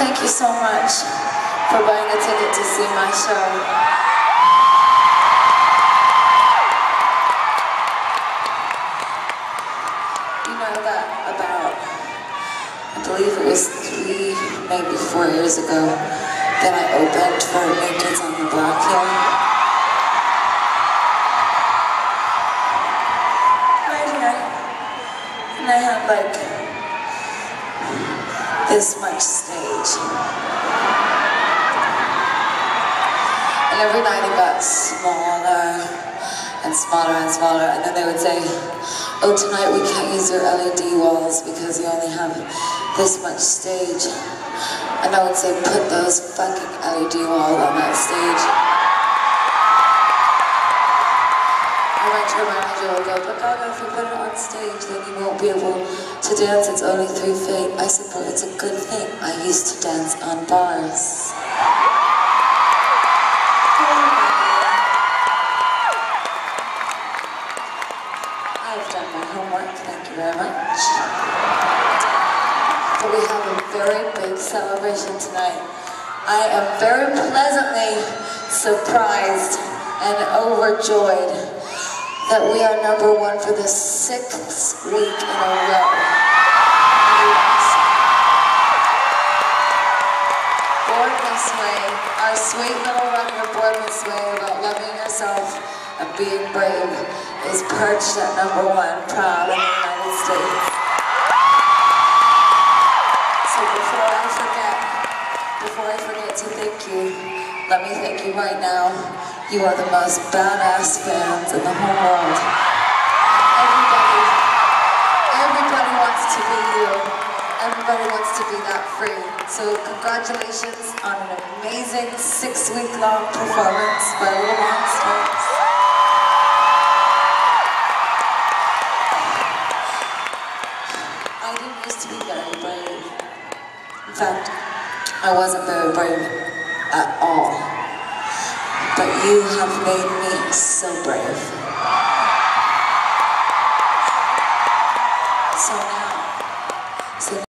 Thank you so much for buying a ticket to see my show. You know that about, I believe it was three, maybe four years ago, that I opened for New Kids on the Block here. Right here. And I had like this much And every night it got smaller and smaller and smaller. And then they would say, oh, tonight we can't use your LED walls because you only have this much stage. And I would say, put those fucking LED walls on that stage. Go, but Gaga, if you put on stage, then you won't be able to dance. It's only three feet. I said, it's a good thing. I used to dance on bars. I've done my homework, thank you very much. But we have a very big celebration tonight. I am very pleasantly surprised and overjoyed that we are number one for the sixth week in a row. Born This Way, our sweet little record Born This Way about loving yourself and being brave is perched at number one, proud in the United States. So before I forget, before I forget to thank you, let me thank you right now. You are the most badass fans in the whole world. Everybody, everybody wants to be you. Everybody wants to be that free. So congratulations on an amazing six-week-long performance by Little Monsters. I didn't used to be very brave. In fact, I wasn't very brave at all. But you have made me so brave. So now,